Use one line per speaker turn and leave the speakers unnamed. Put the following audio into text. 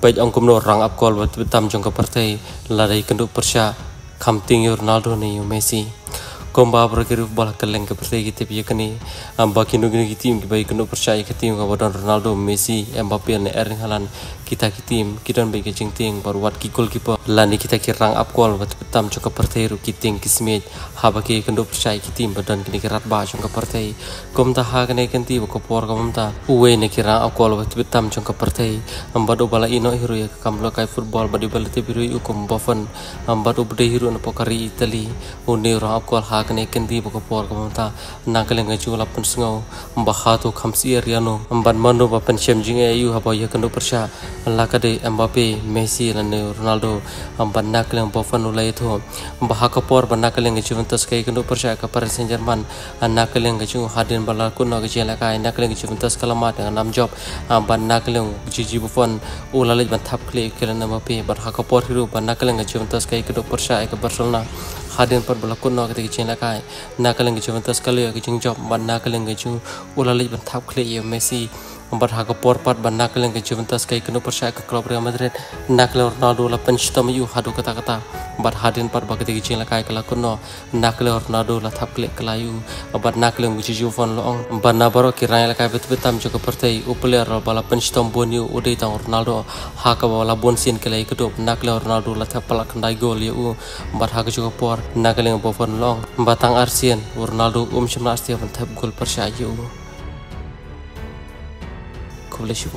baik angkum no rang up call wat tam jong ka partai ladai kendu persya kamting Ronaldo ni Messi komba berkiru bola keleng ke partai kita piye kini amba kinu kini tim ki kendu percaya ke tim ka Ronaldo Messi Mbappe ne Erling Haaland. Kita ki tim kita baik ke jing ting baru wat ki goalkeeper. Lani kita ki rang up call wat tam jong ka partai ru ki ting haba ki kendu percaya ki tim badan kini kerat ba jong ka partai kom ta ha kene kenti ko por kom ta uwe ne ki rang up call wat tam jong ka partai amba do bala ino hiru ya kamlo kai football badi bala te biru ukum bofan amba do bde hiru na pokari itali. Rang up call ha kene kendi boko por kom ta nakale nga chula pen sngo amba ha to khamsi ariano amba mano ba pen shem jinge yu haba ya kendu percaya Allah kade Mbappe Messi dan Ronaldo amba nakale bofan ulai itu amba ha ka por ba nakale nga Juventus kai kendu percaya ka Paris Saint-Germain nakale nga chu hadin bala kunno ga jela kai nakale nga Juventus kalamat dengan nam job amba nakale Gigi Buffon ulalaj ban thap kle kele Mbappe bar ha ka por hiru ba nakale nga Juventus kai kendu percaya ka Barcelona hadin par bala kunno ga jela kai. Nakale nga Juventus kale ga jing job ba nakale nga chu ulalaj ban thap kle Messi empat hak por pat ban naklen ke Juventus kai kenu percaya ke klub Real Madrid. Naklen Ronaldo la penchtam yu hadu kata kata empat hadin pat ba kete gicing la kai kala kuno naklen Ronaldo la thap kle kelayu empat naklen guci Juven lo ong empat nabaro kirai la kai bet betam ke pertai uplayer bala penchtam bonu udai tang Ronaldo. Hak bala bon sin kelai kedo naklen Ronaldo la thap pala kandai gol yu empat hak jo por naklen bofon long empat tang Arsien Ronaldo um shimna astia thap gol percaya yu ولا شيء